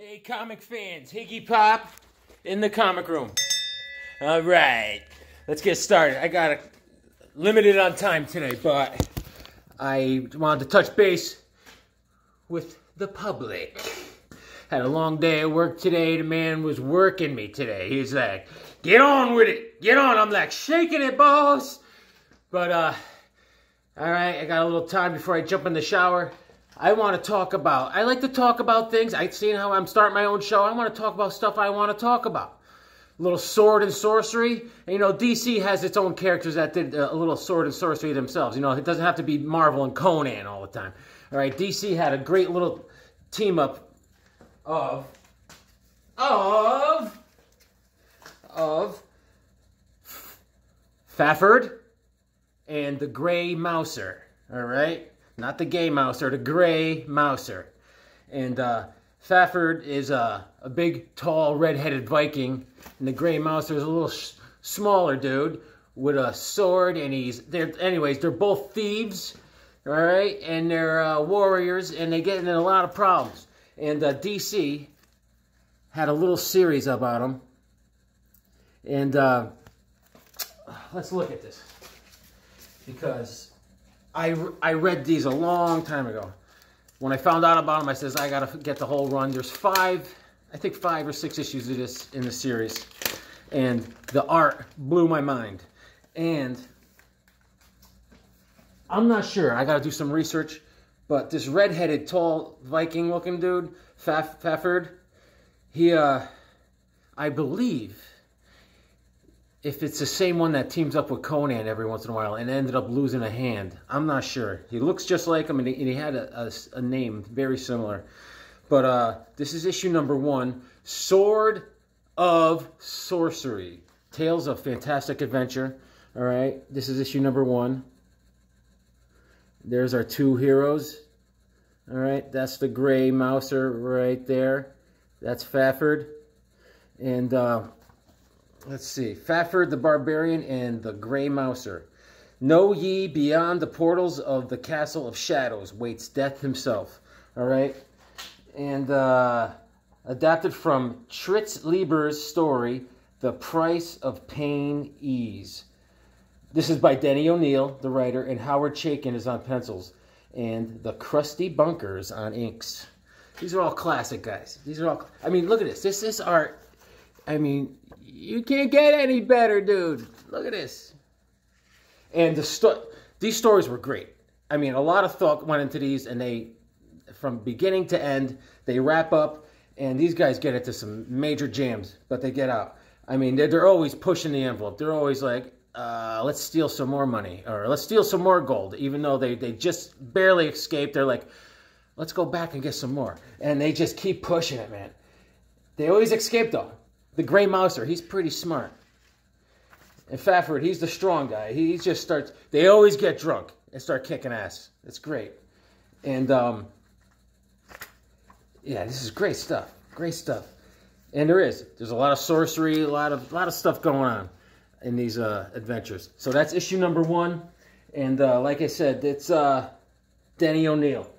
Hey, comic fans, Higgy Pop in the comic room. All right, let's get started. I got a limited on time today, but I wanted to touch base with the public. Had a long day at work today. The man was working me today. He's like, "Get on with it, get on." I'm like, "Shaking it, boss." But uh, all right, I got a little time before I jump in the shower. I want to talk about. I like to talk about things. I've seen how I'm starting my own show. I want to talk about stuff I want to talk about. A little sword and sorcery. And, you know, DC has its own characters that did a little sword and sorcery themselves. You know, it doesn't have to be Marvel and Conan all the time. All right, DC had a great little team up of of of Fafhrd and the Gray Mouser. All right, not the gay mouser, the Gray Mouser. And uh, Fafhrd is a, a big, tall, red-headed Viking, and the Gray Mouser is a little smaller dude with a sword, and he's they're anyways they're both thieves, all right, and they're uh, warriors, and they get in a lot of problems. And uh, DC had a little series about them, and uh, let's look at this because I, I read these a long time ago. When I found out about them, I says I gotta get the whole run. There's five, I think five or six issues of this in the series, and the art blew my mind. And I'm not sure. I gotta do some research, but this red-headed, tall Viking-looking dude, Faf- Fafhrd, he, uh, I believe if it's the same one that teams up with Conan every once in a while and ended up losing a hand. I'm not sure. He looks just like him and he, and he had a, a, a, name very similar. But uh, this is issue number one Sword of Sorcery Tales of Fantastic Adventure. All right, this is issue number one. There's our two heroes. All right, that's the gray mouser right there. That's Fafhrd. And uh, let's see, Fafhrd the Barbarian and the Grey Mouser. Know ye beyond the portals of the Castle of Shadows waits death himself. All right? And uh, adapted from Fritz Leiber's story, The Price of Pain Ease. This is by Denny O'Neil, the writer, and Howard Chaykin is on pencils. And The Crusty Bunkers on inks. These are all classic guys. These are all, I mean, look at this. This is art. I mean, you can't get any better, dude. Look at this. And the sto- these stories were great. I mean, a lot of thought went into these, and they, from beginning to end, they wrap up, and these guys get into some major jams, but they get out. I mean, they're, they're always pushing the envelope. They're always like, uh, let's steal some more money, or let's steal some more gold, even though they, they just barely escaped. They're like, let's go back and get some more. And they just keep pushing it, man. They always escape, though. The Gray Mouser, he's pretty smart. And Fafhrd, he's the strong guy. He just starts, they always get drunk and start kicking ass. It's great. And, um, yeah, this is great stuff. Great stuff. And there is. There's a lot of sorcery, a lot of, a lot of stuff going on in these uh, adventures. So that's issue number one. And uh, like I said, it's uh, Denny O'Neil.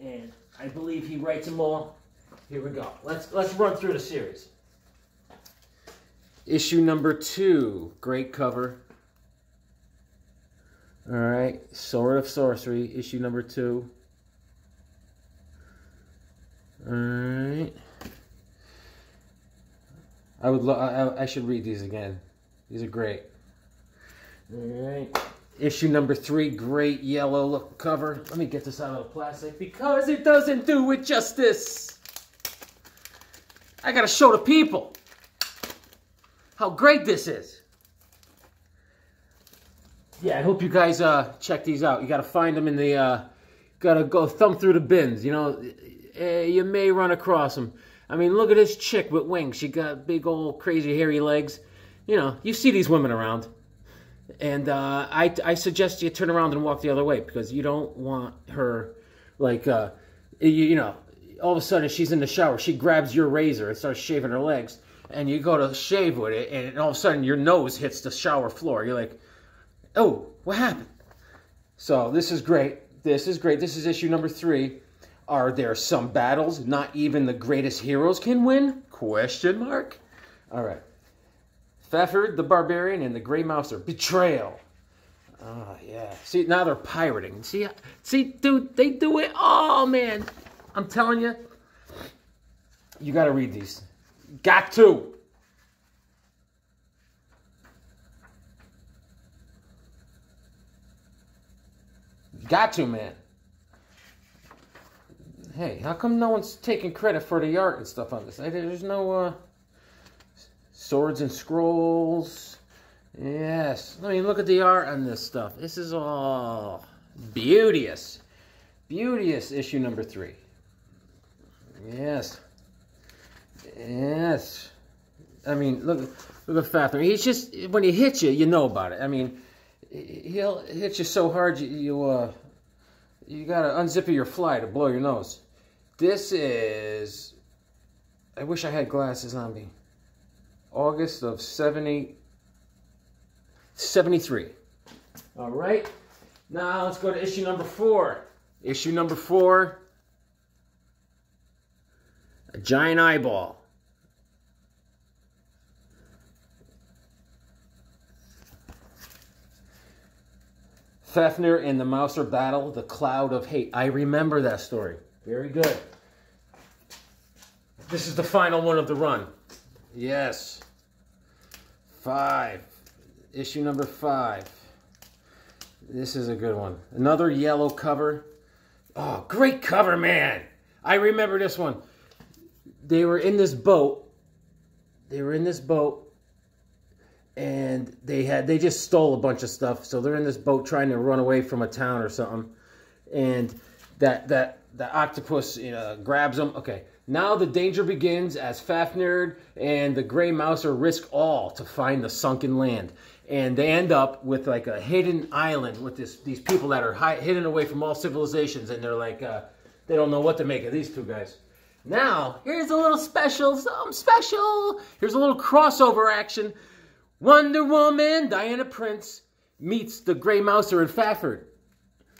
And I believe he writes them all. Here we go. Let's, let's run through the series. Issue number two, great cover. All right, Sword of Sorcery, issue number two. All right. I would. Lo- I, I should read these again. These are great. All right. Issue number three, great yellow look cover. Let me get this out of the plastic because it doesn't do it justice. I gotta show the people how great this is. Yeah, I hope you guys uh, check these out. You got to find them in the, uh, got to go thumb through the bins. You know, eh, you may run across them. I mean, look at this chick with wings. She got big old crazy hairy legs. You know, you see these women around. And uh, I, I suggest you turn around and walk the other way because you don't want her, like, uh, you, you know, all of a sudden she's in the shower. She grabs your razor and starts shaving her legs and you go to shave with it, and all of a sudden your nose hits the shower floor. You're like, oh, what happened? So this is great. This is great. This is issue number three Are there some battles not even the greatest heroes can win? Question mark. All right. Fafhrd the Barbarian and the Grey Mouser. Betrayal. Oh, yeah. See, now they're pirating. See, see, dude, they do it. Oh, man. I'm telling you, you got to read these. Got to. Got to, man. Hey, how come no one's taking credit for the art and stuff on this? There's no uh, swords and scrolls. Yes. I mean, look at the art on this stuff. This is all beauteous. Beauteous issue number three. Yes. Yes. I mean, look, look at Fafner. He's just, when he hits you, you know about it. I mean, he'll hit you so hard you, you uh, you gotta unzip your fly to blow your nose. This is, I wish I had glasses on me. August of 70, 73. All right, now let's go to issue number four. Issue number four, a giant eyeball. Fafner and the Mouser battle, the cloud of hate. I remember that story. Very good. This is the final one of the run. Yes. Five. Issue number five. This is a good one. Another yellow cover. Oh, great cover, man. I remember this one. They were in this boat. They were in this boat and they had they just stole a bunch of stuff. So they're in this boat trying to run away from a town or something, and that that the octopus you know, grabs them. Okay, now the danger begins as Fafnir and the Gray Mouser risk all to find the sunken land. And they end up with like a hidden island with this these people that are hidden away from all civilizations, and they're like uh, they don't know what to make of these two guys. Now here's a little special, some special. Here's a little crossover action Wonder Woman, Diana Prince meets the Grey Mouser in Fafhrd.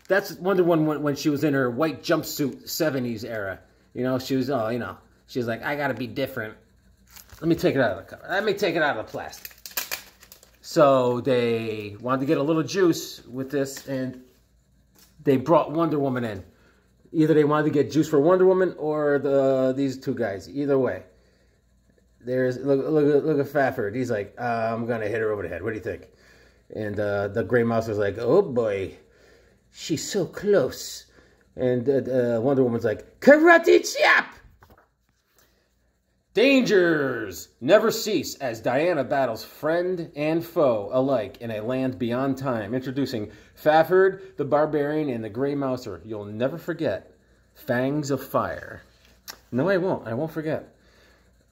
That's Wonder Woman when, when she was in her white jumpsuit 70s era. You know, she was, oh, you know, she was like, I gotta be different. Let me take it out of the cover. Let me take it out of the plastic. So they wanted to get a little juice with this, and they brought Wonder Woman in. Either they wanted to get juice for Wonder Woman or the these two guys. Either way. There's look look look at Fafhrd. He's like, uh, I'm gonna hit her over the head. What do you think? And uh, the Grey Mouse was like, Oh boy, she's so close. And uh, uh Wonder Woman's like, Karate chop! Dangers never cease as Diana battles friend and foe alike in a land beyond time. Introducing Fafhrd, the Barbarian, and the Grey Mouser. You'll never forget. Fangs of Fire. No, I won't. I won't forget.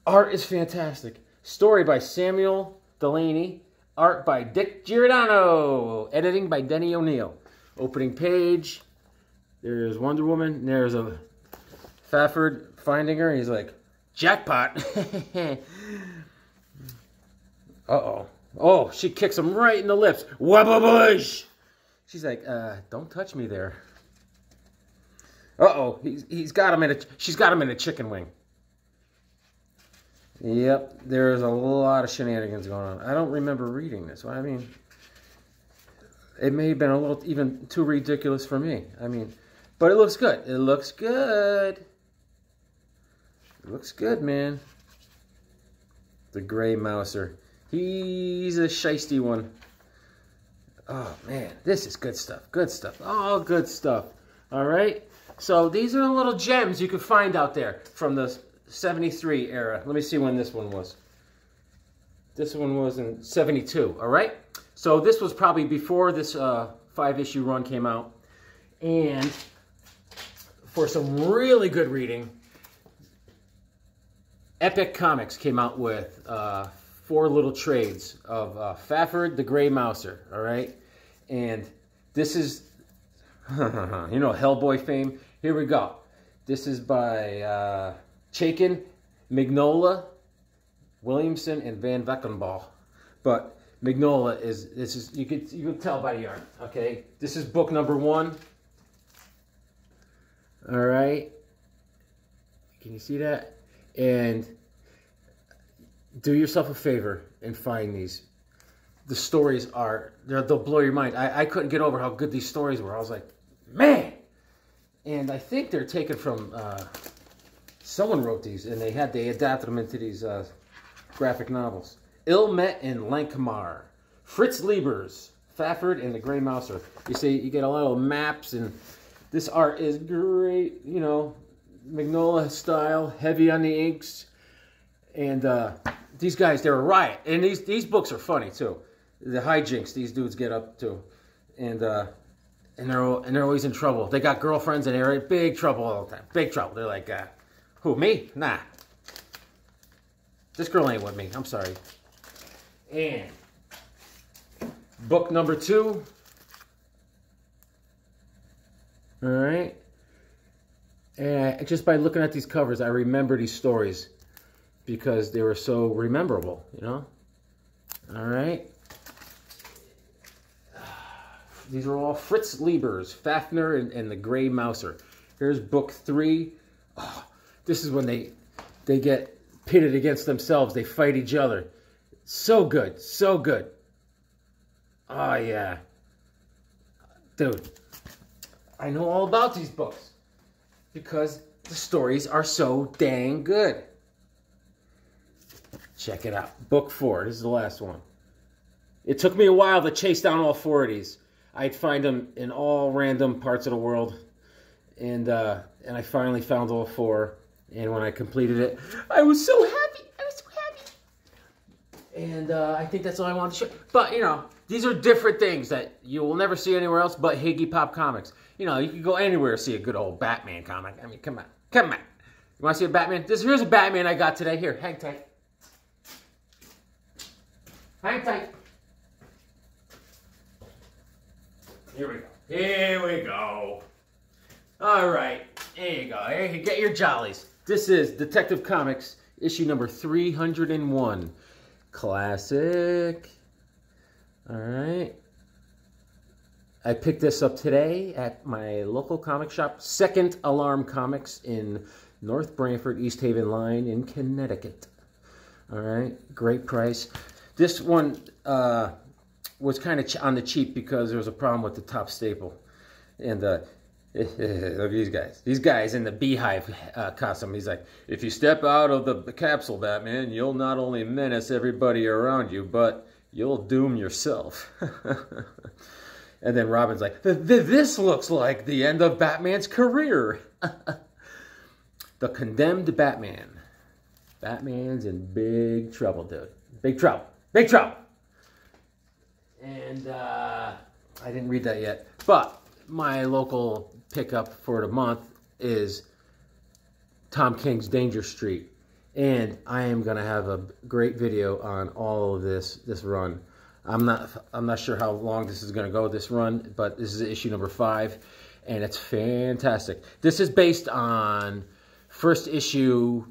Art is fantastic. Story by Samuel Delany. Art by Dick Giordano. Editing by Denny O'Neil. Opening page. There's Wonder Woman. There's a Fafhrd finding her. He's like, jackpot. Uh-oh. Oh, she kicks him right in the lips. Wubba bush. She's like, uh, don't touch me there. Uh-oh. He's, he's got him in a, she's got him in a chicken wing. Yep, there's a lot of shenanigans going on. I don't remember reading this. I mean, it may have been a little even too ridiculous for me. I mean, but it looks good. It looks good. It looks good, man. The Gray Mouser. He's a shisty one. Oh, man. This is good stuff. Good stuff. All good stuff. All right? So these are the little gems you can find out there from the 73 era. Let me see when this one was. This one was in 72, all right? So this was probably before this uh, five-issue run came out. And for some really good reading, Epic Comics came out with uh, four little trades of uh, Fafhrd the Grey Mouser, all right? And this is, you know, Hellboy fame. Here we go. This is by uh, Mignola, Williamson, and Van Valkenburgh. But Mignola is this is you could you can tell by the art. Okay, this is book number one. All right, Can you see that? And do yourself a favor and find these. The stories are, they'll blow your mind. I, I couldn't get over how good these stories were. I was like, man. And I think they're taken from, uh, someone wrote these and they had, they adapted them into these uh, graphic novels. Ill Met in Lankhmar. Fritz Leiber's. Fafhrd and the Grey Mouser. You see, you get a lot of maps and this art is great, you know, Mignola style, heavy on the inks. And uh, these guys, they're a riot. And these, these books are funny too. The hijinks these dudes get up to. And uh, and they're and they're always in trouble. They got girlfriends and they're in big trouble all the time. Big trouble. They're like, uh, who, me? Nah. This girl ain't with me. I'm sorry. And book number two. All right. And just by looking at these covers, I remember these stories because they were so rememberable, you know? All right. These are all Fritz Leiber's, Fafner and, and the Grey Mouser. Here's book three. Oh, this is when they they get pitted against themselves. They fight each other. So good, so good. Oh yeah, dude. I know all about these books because the stories are so dang good. Check it out. Book four. This is the last one. It took me a while to chase down all four of these. I'd find them in all random parts of the world. And uh, and I finally found all four. And when I completed it, I was so happy. I was so happy. And uh, I think that's all I wanted to show. But, you know, these are different things that you will never see anywhere else but Higgy Pop Comics. You know, you can go anywhere to see a good old Batman comic. I mean, come on. Come on. You want to see a Batman? This Here's a Batman I got today. Here, hang tight. Hang tight. Here we go. Here we go. All right. There you go. Here, get your jollies. This is Detective Comics, issue number 301. Classic. All right. I picked this up today at my local comic shop, Second Alarm Comics in North Branford, East Haven Line in Connecticut. All right. Great price. This one uh, was kind of on the cheap because there was a problem with the top staple. And uh, these guys. These guys in the beehive uh, costume. He's like, if you step out of the capsule, Batman, you'll not only menace everybody around you, but you'll doom yourself. and then Robin's like, this looks like the end of Batman's career. the condemned Batman. Batman's in big trouble, dude. Big trouble. Big trouble. And uh, I didn't read that yet. But my local pickup for the month is Tom King's Danger Street. And I am going to have a great video on all of this this run. I'm not I'm not sure how long this is going to go this run, but this is issue number 5 and it's fantastic. This is based on first issue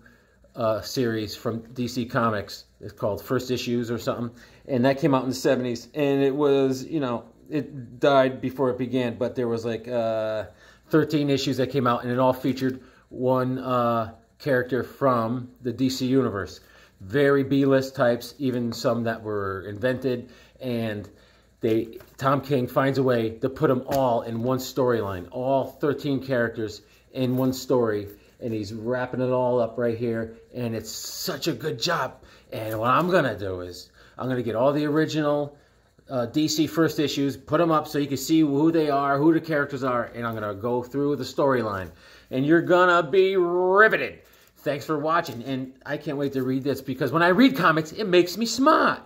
uh, series from DC Comics. It's called First Issues or something. And that came out in the 70s. And it was, you know, it died before it began, but there was like uh, 13 issues that came out, and it all featured one uh, character from the DC universe. Very B-list types, even some that were invented, and they Tom King finds a way to put them all in one storyline, all 13 characters in one story, and he's wrapping it all up right here, and it's such a good job. And what I'm gonna do is I'm gonna get all the original uh, DC first issues, put them up so you can see who they are, who the characters are, and I'm going to go through the storyline. And you're going to be riveted. Thanks for watching, and I can't wait to read this because when I read comics, it makes me smart.